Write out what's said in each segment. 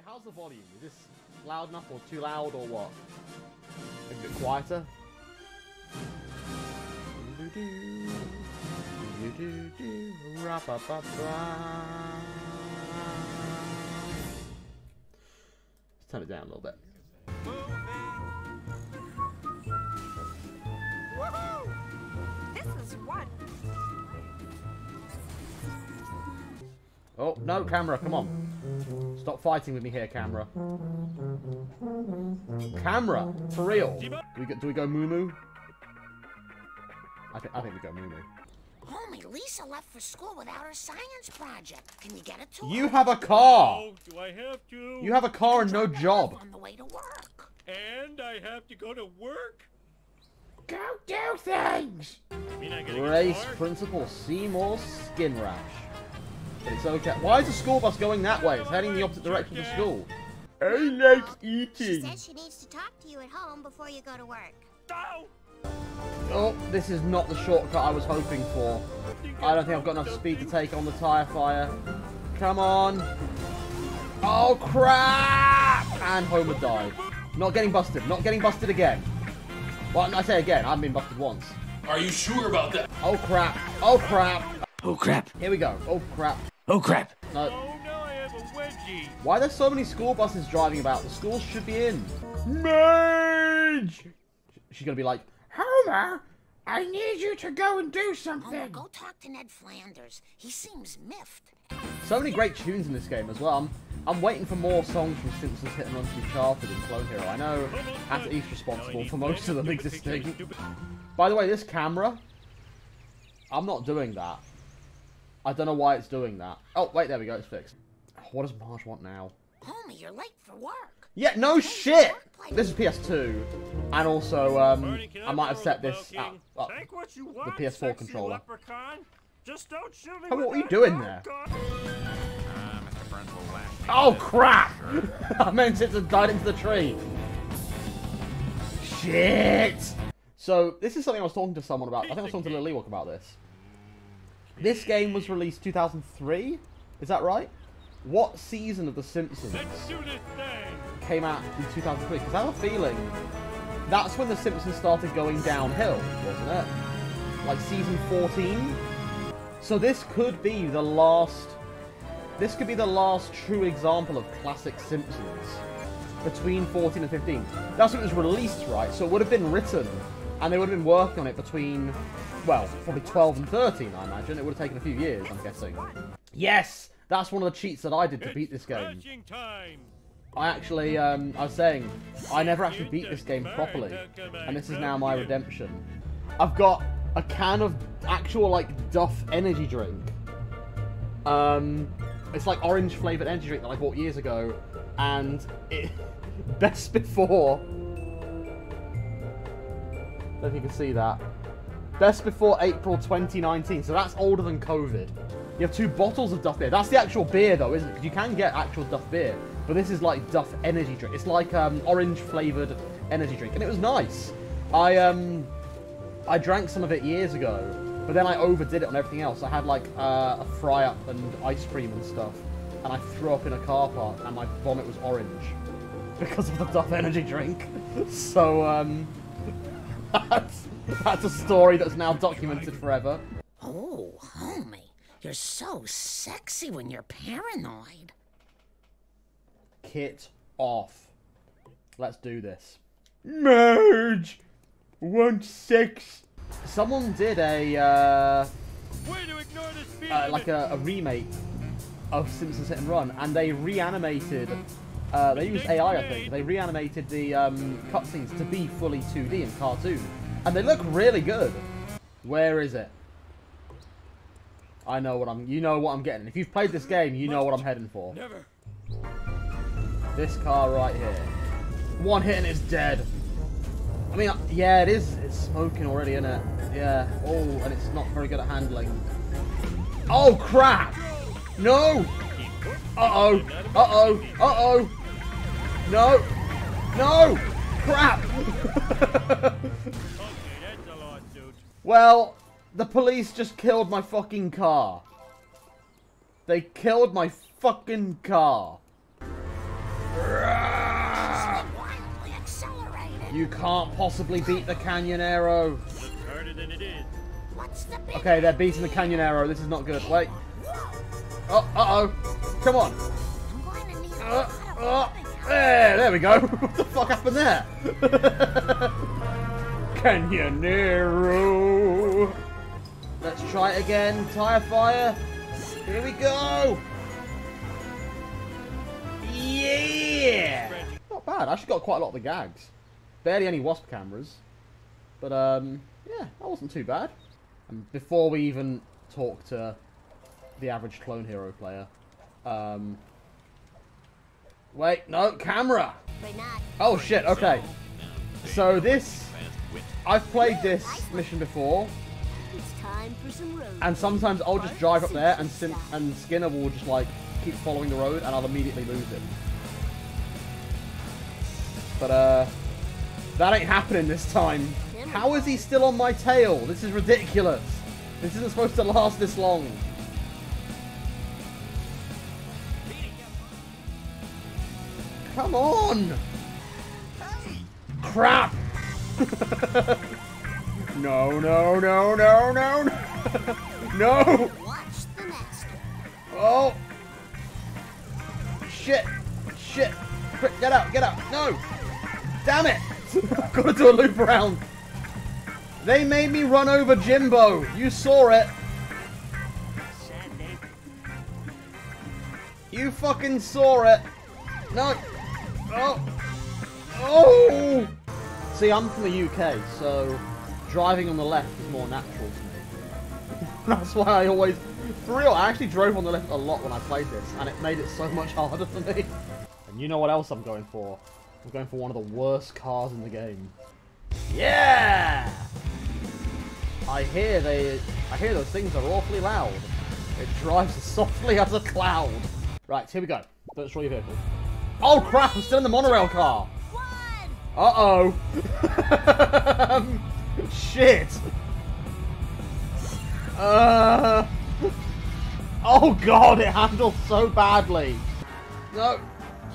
way, how's the volume? Is this loud enough or too loud or what? A bit quieter? Let's turn it down a little bit. This is what? Oh, no, camera, come on. Stop fighting with me here, camera. Camera, for real. Do we go, do we go moo moo? I, think I think we go moo moo. Homie, Lisa left for school without her science project. Can you get it to her? You have a car! Oh, do I have to? You have a car and no job. On the way to work. And I have to go to work? Go do things! I mean, I gotta Race get car? Principal Seymour Skin Rash. It's okay. Why is the school bus going that way? It's heading the opposite direction to school. I like eating. She eating. says she needs to talk to you at home before you go to work. Oh, this is not the shortcut I was hoping for. I don't think I've got enough speed to take on the tire fire. Come on. Oh, crap! And Homer died. Not getting busted. Not getting busted again. Well, I say again, I haven't been busted once. Are you sure about that? Oh, crap. Oh, crap. Oh crap. Here we go. Oh, crap. Oh crap. No. Oh, now I have a wedgie. Why are there so many school buses driving about? The schools should be in. Marge! She's gonna be like, Homer, I need you to go and do something. Homer, something. go talk to Ned Flanders. He seems miffed. So many great tunes in this game as well. I'm, I'm waiting for more songs from Simpsons Hit and Run to be charted in Clone Hero. I know Ata East responsible for most of them existing. By the way, this camera, I'm not doing that. I don't know why it's doing that. Oh, wait, there we go, it's fixed. What does Marge want now? Homie, you're late for work. Yeah, no shit! This is PS2, and also, um, I might have set this at, uh, Take what you want, PS4 controller. leprechaun. Just don't shoot me Oh, what are you doing there? gun. Oh crap! I meant it to dive into the tree. Shit! So this is something I was talking to someone about. I think I was talking to Lily Walk about this. This game was released 2003. Is that right? What season of The Simpsons came out in 2003? Because I have a feeling that's when The Simpsons started going downhill, wasn't it? Like season 14. So this could be the last. This could be the last true example of classic Simpsons between 14 and 15. That's when it was released, right? So it would have been written, and they would have been working on it between, well, probably 12 and 13, I imagine. It would have taken a few years, I'm guessing. Yes, that's one of the cheats that I did to beat this game. I actually, um, I was saying, I never actually beat this game properly, and this is now my redemption. I've got a can of actual, like, Duff energy drink. Um, it's like orange flavored energy drink that I bought years ago, and it, best before, don't know if you can see that. Best before April 2019, so that's older than COVID. You have two bottles of Duff beer. That's the actual beer, though, isn't it? Because you can get actual Duff beer, but this is like Duff energy drink. It's like um, orange flavored energy drink, and it was nice. I um, I drank some of it years ago, but then I overdid it on everything else. I had like uh, a fry up and ice cream and stuff, and I threw up in a car park, and my vomit was orange because of the Duff energy drink. so um, that's that's a story that's now documented forever. Oh, homie, you're so sexy when you're paranoid. Kit off. Let's do this. Merge! One six. Someone did a, uh, Way to ignore the speed uh, like a, a remake of Simpsons Hit and Run, and they reanimated, uh, they used AI, I think, they reanimated the um, cutscenes to be fully 2D and cartoon. And they look really good. Where is it? I know what I'm, you know what I'm getting. If you've played this game, you know what I'm heading for. Never. This car right here. One hit and it's dead. I mean, uh, yeah, it is. It's smoking already, isn't it? Yeah. Oh, and it's not very good at handling. Oh, crap! No! Uh-oh. Uh-oh. Uh-oh. No. No! Crap! Well, the police just killed my fucking car. They killed my fucking car. You can't possibly beat the Canyon big Okay, they're beating the Canyonero. This is not good. Wait. Oh, uh-oh. Come on. Uh, uh. There, there we go. what the fuck happened there? Canyonero. Let's try it again. Tire fire. Here we go. Yeah. Not bad. I actually got quite a lot of the gags. Barely any wasp cameras. But, um, yeah, that wasn't too bad. And before we even talk to the average clone hero player, um, wait, no, camera. Oh shit, okay. So this, I've played this mission before, It's time for some road. and sometimes I'll just drive up there and Sim and Skinner will just like keep following the road and I'll immediately lose him. But uh, that ain't happening this time. How is he still on my tail? This is ridiculous. This isn't supposed to last this long. Come on! Crap! no, no, no, no, no, no! no! Watch the next one. Oh! Shit! Shit! Quick, get out, get out! No! Damn it! I've got to do a loop around. They made me run over Jimbo. You saw it. You fucking saw it. No. Oh. Oh. See, I'm from the UK, so driving on the left is more natural to me. That's why I always, for real, I actually drove on the left a lot when I played this, and it made it so much harder for me. And you know what else I'm going for? I'm going for one of the worst cars in the game. Yeah! I hear they, I hear those things are awfully loud. It drives as softly as a cloud. Right, here we go. Don't destroy your vehicle. Oh crap! I'm still in the monorail car. One. Uh oh. Shit. Uh. Oh god, it handles so badly. No.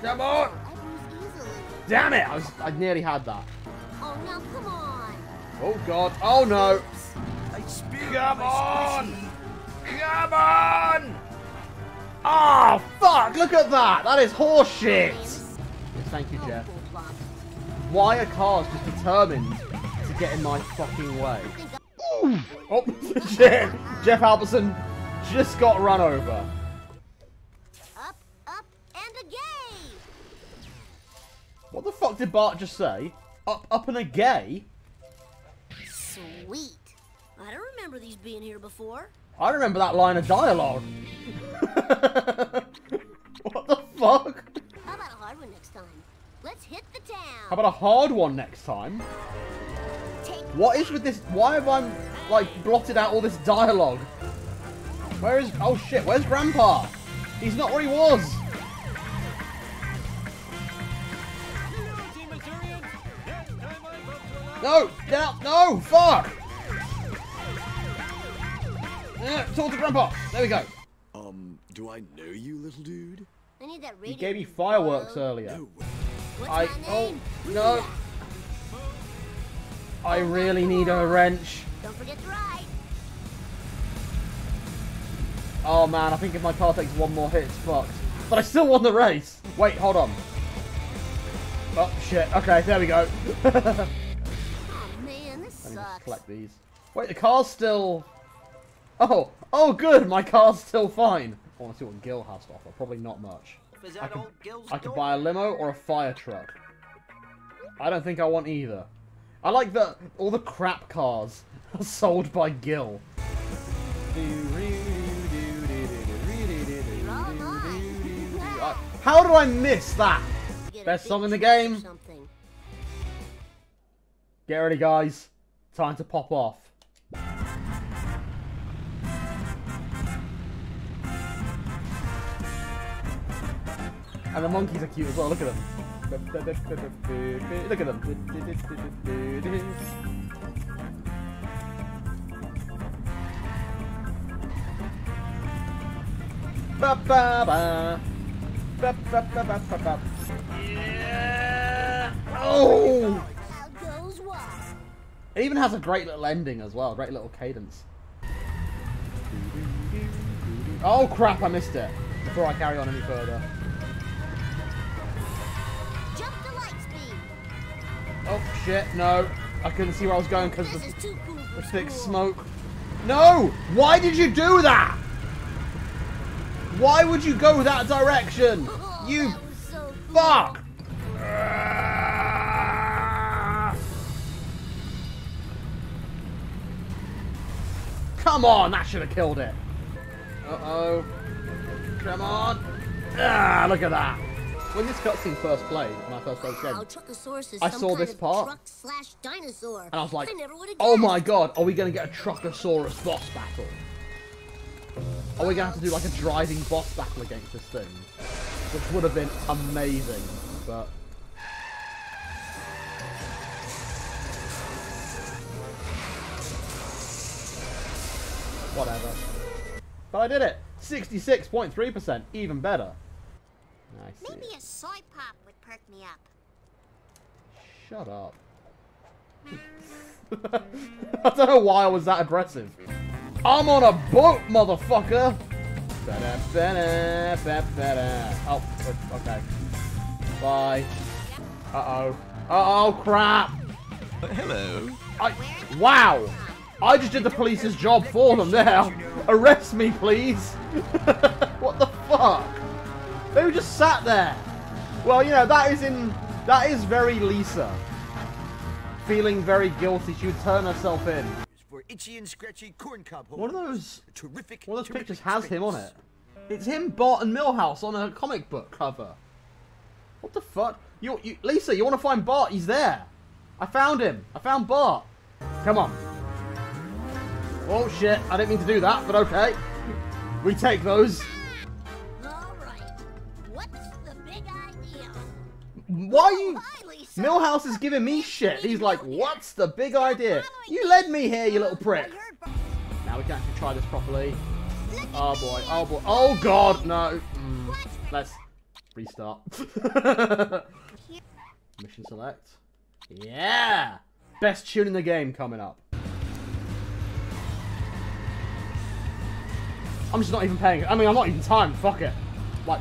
Come on. I lose easily. Damn it! I was. I nearly had that. Oh, now come on. Oh god. Oh no. Come on. Come on. Oh fuck! Look at that. That is horseshit. Yes, thank you, Jeff. Oh, Why are cars just determined to get in my fucking way? Oh, shit! Jeff Albertson just got run over. Up, up, and a gay. What the fuck did Bart just say? Up, up and a gay? Sweet. I don't remember these being here before. I remember that line of dialogue. what the fuck? How about a hard one next time? Let's hit the town. How about a hard one next time? Take What is with this? Why have I, like, blotted out all this dialogue? Where is... Oh shit, where's Grandpa? He's not where he was. Hello, Team Missourians. Next time I'm up to allow No, get out, no, fuck! Yeah, talk to Grandpa. There we go. Um, do I know you, little dude? I need that He radio. gave me fireworks Hello? earlier. No way. What's I my oh no. I really need a wrench. Don't forget to ride. Oh man, I think if my car takes one more hit, it's fucked. But I still won the race. Wait, hold on. Oh shit. Okay, there we go. Oh man, this sucks. collect these. Wait, the car's still. Oh, oh, good. My car's still fine. I want to see what Gil has to offer. Probably not much. Is I that could, old Gil's I could buy a limo or a fire truck. I don't think I want either. I like that all the crap cars are sold by Gil. Uh, How do I miss that? Best song in the game. Get ready, guys. Time to pop off. And the monkeys are cute as well. Look at them. Look at them. Ba ba ba. Ba ba ba ba ba ba. Yeah. Oh! Out goes one. It even has a great little ending as well, great little cadence. Oh crap, I missed it. Before I carry on any further. Oh shit, no. I couldn't see where I was going because This the, is too cool the thick smoke. No! Why did you do that? Why would you go that direction? Oh, You that was so cool. fuck! Come on, that should have killed it. Uh-oh. Come on. Ah, look at that. When this cutscene first played, when I first played the game, Wow, I saw this part. truck slash dinosaur. and I was like, I oh my god, are we going to get a Truckosaurus boss battle? Are we going to have to do like a driving boss battle against this thing? Which would have been amazing, but... Whatever. But I did it! 66.3%, even better. I see. Maybe a soy pop would perk me up. Shut up. I don't know why I was that aggressive. I'm on a boat, motherfucker! Ba-da-ba-da, ba-ba-da. Oh, okay. Bye. Uh-oh. Uh-oh, crap! Hello. I, wow! I just did the police's job for them there. Arrest me, please. what the fuck? They were just sat there. Well, you know that is in that is very Lisa. Feeling very guilty, she would turn herself in. for itchy and scratchy corn cob One of those Terrific. one of those pictures has him on it. It's him, Bart, and Milhouse on a comic book cover. What the fuck? You, you Lisa, you want to find Bart? He's there. I found him. I found Bart. Come on. Oh shit! I didn't mean to do that, but okay. We take those. Why are you? Milhouse is giving me shit. He's like, "What's the big idea? You led me here, you little prick." I heard Bart- Now we can actually try this properly. Oh boy, oh boy, oh god, no. Mm, let's restart. Mission select. Yeah! Best tune in the game coming up. I'm just not even paying. I mean, I'm not even timed. Fuck it. Like.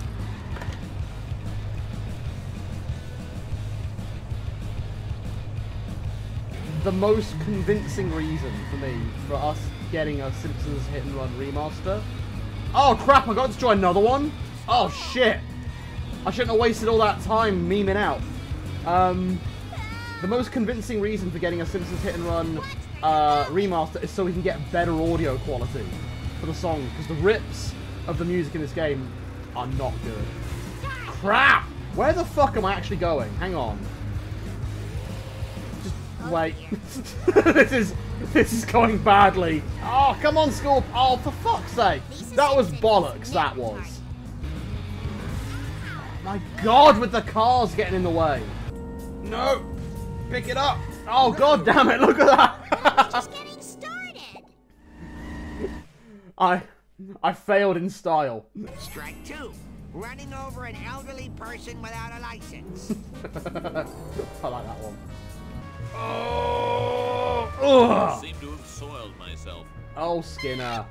The most convincing reason for me for us getting a Simpsons Hit and Run remaster. Oh crap! I got to join another one. Oh shit! I shouldn't have wasted all that time memeing out. Um, the most convincing reason for getting a Simpsons Hit and Run uh, remaster is so we can get better audio quality for the song, because the rips of the music in this game are not good. Crap! Where the fuck am I actually going? Hang on. Just wait. this is this is going badly. Oh, come on, Scorp! Oh, for fuck's sake! That was bollocks. That was. My God, with the cars getting in the way. No, pick it up. Oh God, damn it! Look at that. Just getting started. I I failed in style. Strike two. Running over an elderly person without a license. I like that one. Oh, ugh. Seem to have soiled myself. oh Skinner.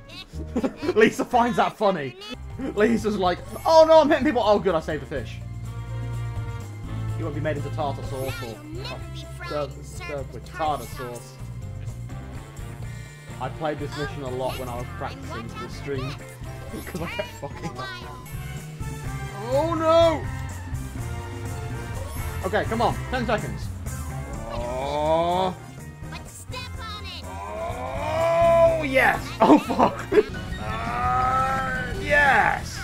Lisa finds that funny. Lisa's like, oh no, I'm hitting people. Oh good, I saved a fish. You won't be made into tartar sauce or You'll never be fried served, served served with with tartar tartar sauce. I played this mission a lot when I was practicing for the stream because I kept fucking up. Oh no! Okay, come on, 10 seconds. Oh, But step on it. oh yes! Oh fuck! Uh, yes!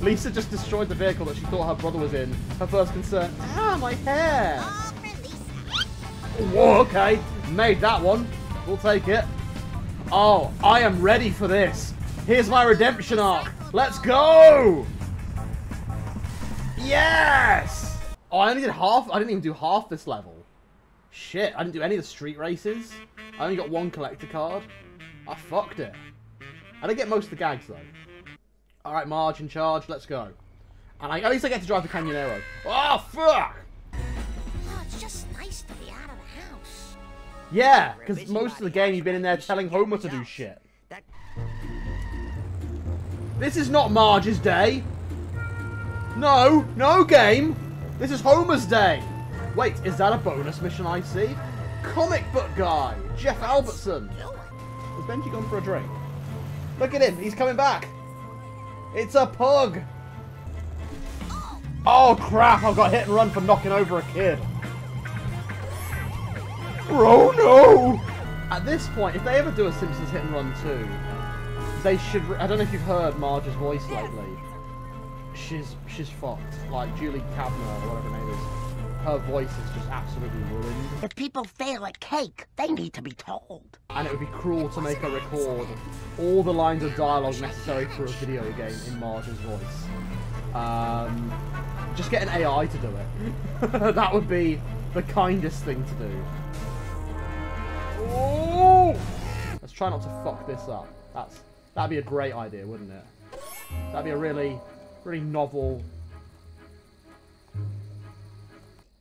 Lisa just destroyed the vehicle that she thought her brother was in. Her first concern, ah, my hair! All for Lisa. Whoa, okay. Made that one. We'll take it. Oh, I am ready for this. Here's my redemption arc. Let's go! Yes! Oh, I only did half. I didn't even do half this level. Shit, I didn't do any of the street races. I only got one collector card. I fucked it. I didn't get most of the gags, though. All right, Marge in charge. Let's go. And I, at least I get to drive the Canyonero. Oh fuck! Oh, it's just nice to be out of the house. Yeah, because most of the game you've been in there telling Homer to do shit. This is not Marge's day. No, no game. This is Homer's day. Wait, is that a bonus mission I see? Comic book guy, Jeff Albertson. Has Benji gone for a drink? Look at him, he's coming back. It's a pug. Oh crap, I've got hit and run for knocking over a kid. Bro, no! At this point, if they ever do a Simpsons hit and run two, they should. I don't know if you've heard Marge's voice lately. She's she's fucked. Like Julie Kavner or whatever her name is. Her voice is just absolutely ruined, If people fail at cake, they need to be told. and it would be cruel to make her record all the lines of dialogue necessary for a video game in Marge's voice. Um, just get an AI to do it. that would be the kindest thing to do. Oh! Let's try not to fuck this up. That's that'd be a great idea, wouldn't it? That'd be a really, really novel.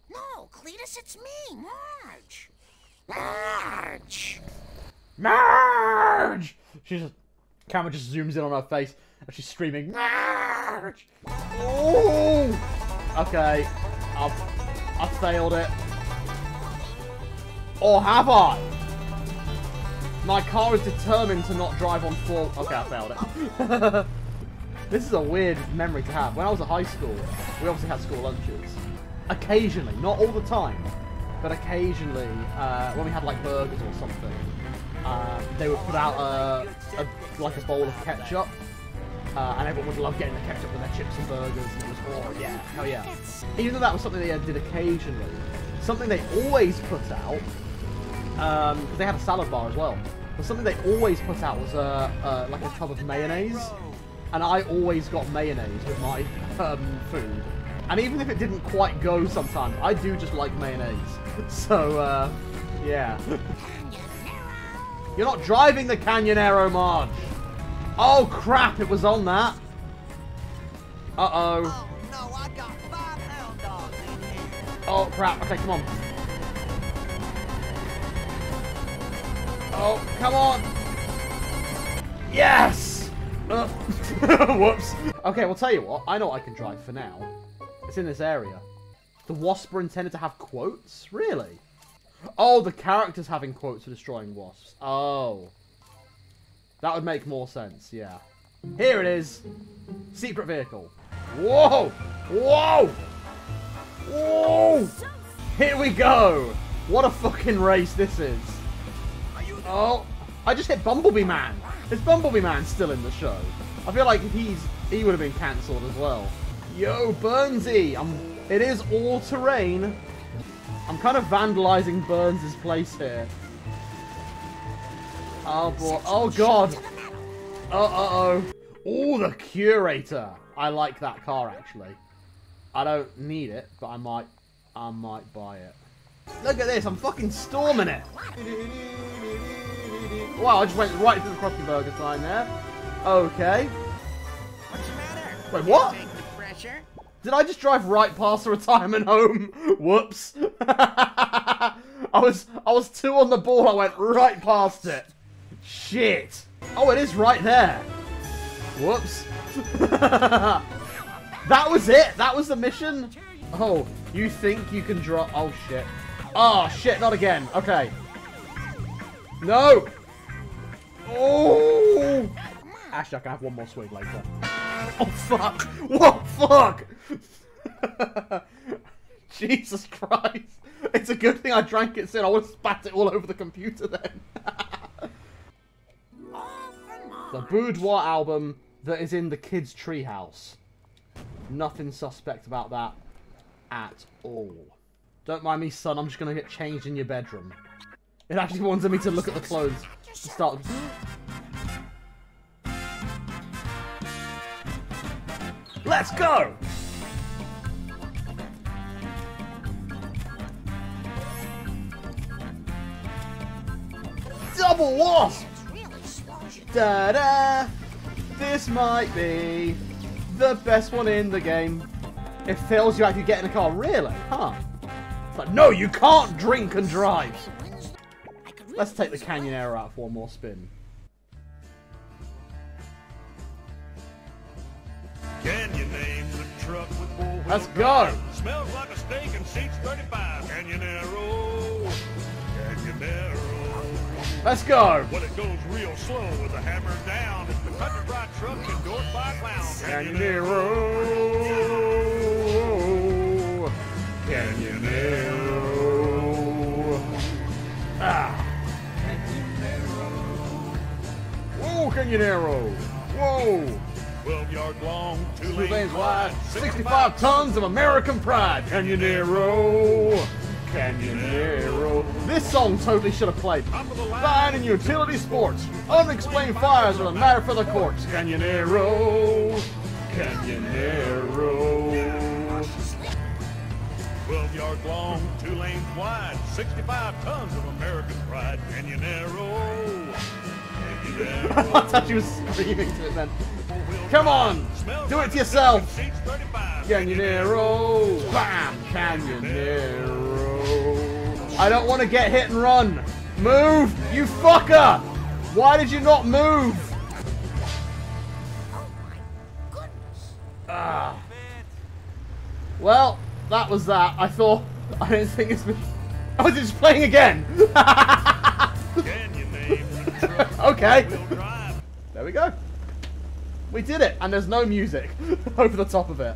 No, Cletus, it's me, Marge. Marge. Marge! She's just, camera just zooms in on her face and she's screaming Marge! Oh! Okay, I've I've failed it. Or have I? My car is determined to not drive on four. Okay, I failed it. this is a weird memory to have. When I was at high school, we obviously had school lunches. Occasionally, not all the time, but occasionally, uh, when we had like burgers or something, uh, they would put out a, a like a bowl of ketchup, uh, and everyone would love getting the ketchup with their chips and burgers. And it was oh yeah, hell yeah. Even though that was something they did occasionally, something they always put out because they had a salad bar as well. But something they always put out was uh, uh, like a tub of mayonnaise, and I always got mayonnaise with my um, food. And even if it didn't quite go sometimes, I do just like mayonnaise. So uh, yeah. You're not driving the Canyonero, Marge. Oh crap! It was on that. Uh oh. Oh no, I got five hound dogs in here. Oh crap. Okay, come on. Oh, come on. Yes! Whoops. Okay, well, tell you what. I know what I can drive for now. It's in this area. The wasps are intended to have quotes? Really? Oh, the characters having quotes for destroying wasps. Oh. That would make more sense, yeah. Here it is. Secret vehicle. Whoa! Whoa! Whoa! Here we go! What a fucking race this is. Oh, I just hit Bumblebee Man. Is Bumblebee Man still in the show? I feel like he's he would have been cancelled as well. Yo, Burnsy! I'm, it is all terrain. I'm kind of vandalizing Burns' place here. Oh boy! Oh god! Uh oh! Oh, the curator! I like that car actually. I don't need it, but I might, I might buy it. Look at this! I'm fucking storming it. Wow! I just went right through the Krusty Burger sign there. Okay. What's the matter? Wait, what? Did I just drive right past the retirement home? Whoops. I was I was two on the ball. I went right past it. Shit. Oh, it is right there. Whoops. that was it. That was the mission. Oh, you think you can drop? Oh shit. Oh shit. Not again. Okay. No. Oh. Actually, I can have one more swig later. Oh fuck! What fuck? Jesus Christ! It's a good thing I drank it soon. I would have spat it all over the computer then. the Boudoir album that is in the kids' treehouse. Nothing suspect about that at all. Don't mind me, son. I'm just gonna get changed in your bedroom. It actually wanted me to look at the clothes to start. Let's go! Double wasp! Da da This might be the best one in the game. It fails you actually get in a car. Really? Huh. Like, no, you can't drink and drive. Let's take the Canyonero out for one more spin. Can you name the truck with four-wheel Let's go. Smells like a steak and seats 35. Canyonero. Canyonero. Let's go. When it goes real slow with the hammer down, it's the country fried truck endorsed by. Canyonero. Whoa, Canyonero. Whoa. 12 yard long, two Two lanes lanes wide, 65 tons of American pride. Canyonero. Canyonero. This song totally should have played. Top the line. Fine in utility sports. Unexplained fires are a matter for the courts. Canyonero. Canyonero. 12 yards long, two lanes wide, 65 tons of American pride. Canyonero. I thought you was screaming to it then. Come on. Do it to yourself. steak and seats 35. Canyonero. Bam. Canyonero. I don't want to get hit and run. Move, you fucker. Why did you not move? Ah. Well, that was that. I thought. I didn't think it's been. I was just playing again. okay. with four-wheel drive? There we go. We did it, and there's no music over the top of it.